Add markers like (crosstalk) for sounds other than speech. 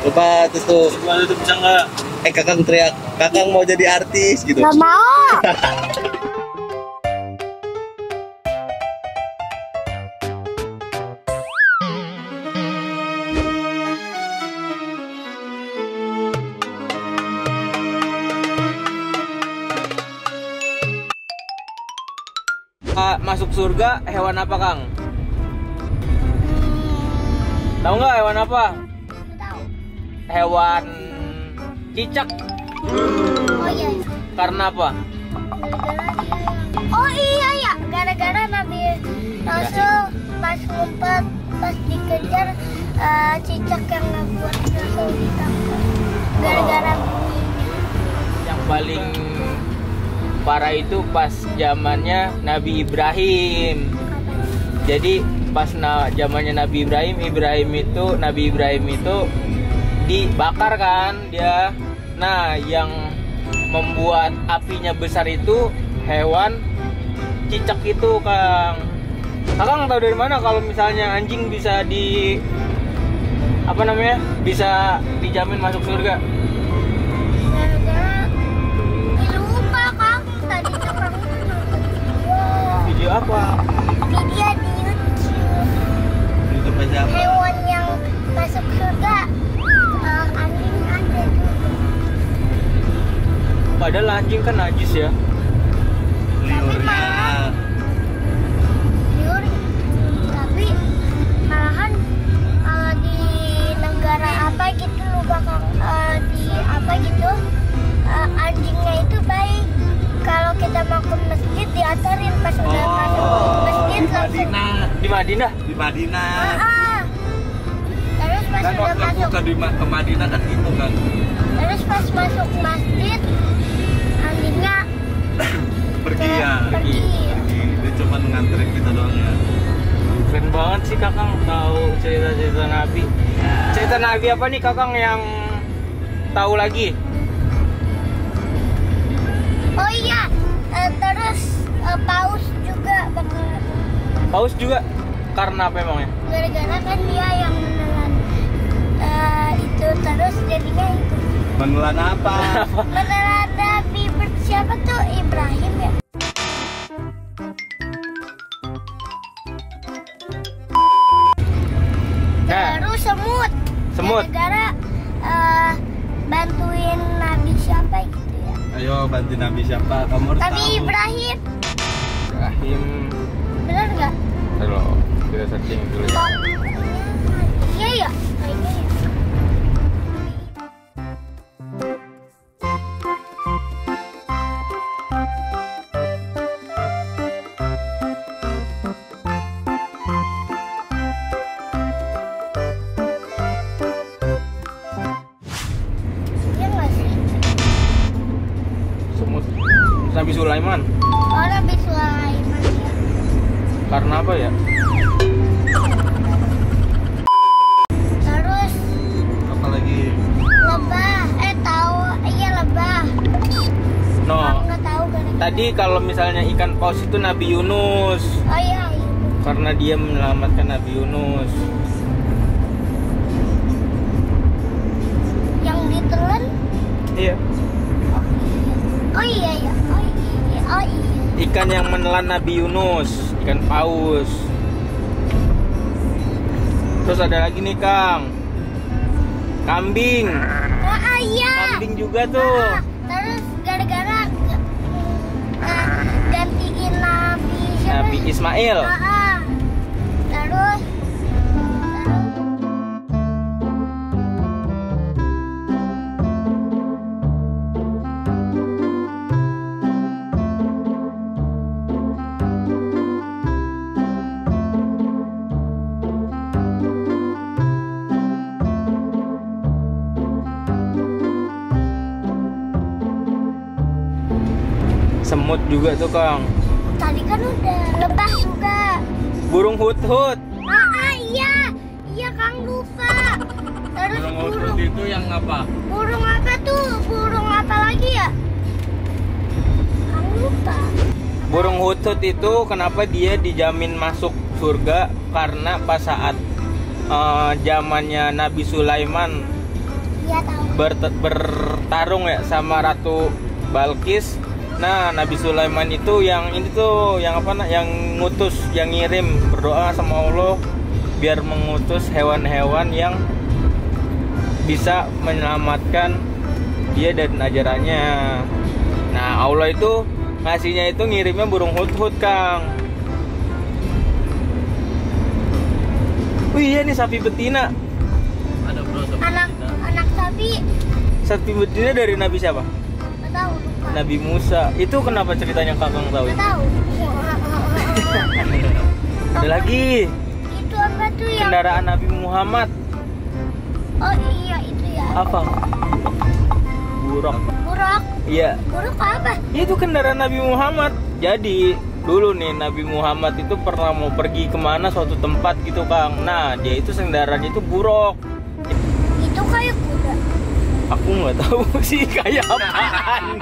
lupa terus tuh itu bisa nggak? eh kakang teriak kakang mau jadi artis gitu Gak mau. Ah, masuk surga hewan apa Kang? Tahu nggak hewan apa? Hewan cicak. Oh iya. Karena apa? Oh iya ya, gara-gara Nabi Rasul pas ngumpet, pas dikejar eh, cicak yang ngebuat Rasul ditangkap. Gara-gara. Yang paling parah itu pas zamannya Nabi Ibrahim. Jadi pas na zamannya Nabi Ibrahim, Ibrahim itu Nabi Ibrahim itu dibakar kan dia. Nah, yang membuat apinya besar itu hewan cicak itu, Kang. Kakang tahu dari mana kalau misalnya anjing bisa di apa namanya? Bisa dijamin masuk surga? Gara-gara Ih, lupa kang tadi tuh kamu tuh nonton video. Video apa? Video di YouTube. itu siapa Hewan yang masuk surga Padahal anjing kan najis ya. liurnya liur tapi malahan eh, di negara apa gitu lupa kang Eh, di apa gitu eh, anjingnya itu baik kalau kita mau ke masjid diantarin pas udah Oh, masuk masjid di langsung Madinah Di Madinah. di Madinah Ah, ah. Kan udah waktu aku masuk ke, di ke Madinah kan gitu kan terus pas masuk masjid anjingnya (coughs) pergi ya pergi pergi dia cuma nganterin kita doang ya Keren banget sih Kakang tahu cerita-cerita Nabi. Cerita Nabi apa nih Kakang yang tahu lagi? oh iya eh, terus eh, paus juga bakalan Paus juga karena apa emangnya? gara-gara kan dia yang terus jadinya itu. Menelan apa? (laughs) Menelan Nabi. Ber- siapa tuh? Ibrahim ya? Nah, terus semut. Semut. gara-gara eh, bantuin Nabi siapa gitu ya? Ayo bantu Nabi siapa? Kamu harus Nabi tahu. Ibrahim. Ibrahim. bener nggak? Aduh, kita searching dulu ya. Iya ya kayaknya ya Sulaiman. Oh Nabi Sulaiman ya. Karena apa ya? Terus apa lagi lebah, eh tahu, iya lebah. No. Nggak tahu. Tadi kalau misalnya ikan paus itu Nabi Yunus Oh iya, iya. karena dia menyelamatkan Nabi Yunus. Yang ditelan? Iya. Oh iya ya, oh iya, oh iya. Ikan yang menelan Nabi Yunus, ikan paus. Terus ada lagi nih Kang. Kambing. Ah iya. Kambing juga tuh. Ah, terus gara-gara eh, gantiin Nabi siapa? Nabi Ismail. Ah, ah. Semut juga tuh Kang. tadi kan udah lebah juga. Burung hut-hut. Ah, ah iya, iya Kang lupa. Terus burung burung, hut itu yang apa burung apa tuh? Burung apa lagi ya? Kang lupa. Burung hut-hut itu kenapa dia dijamin masuk surga karena pas saat eh, zamannya Nabi Sulaiman Iya tahu. ber- bertarung ya sama Ratu Balkis. Nah, Nabi Sulaiman itu yang ini tuh yang apa nak yang ngutus, yang ngirim berdoa sama Allah biar mengutus hewan-hewan yang bisa menyelamatkan dia dan ajarannya. Nah, Allah itu ngasihnya itu ngirimnya burung hut-hut, Kang. Wih, iya nih sapi betina. Ada bro sama Anak kita. anak sapi Sapi betina dari Nabi siapa? tahu. Nabi Musa. Itu kenapa ceritanya Kakang tahu? Tahu. (laughs) Ada lagi Itu apa tuh yang? kendaraan Nabi Muhammad. Oh iya itu ya. Apa? Buruk. Buruk. Iya, Buruk apa? itu kendaraan Nabi Muhammad. Jadi dulu nih Nabi Muhammad itu pernah mau pergi ke mana suatu tempat gitu Kang. Nah dia itu kendaraan itu buruk. Aku nggak tahu (laughs) sih kayak apaan.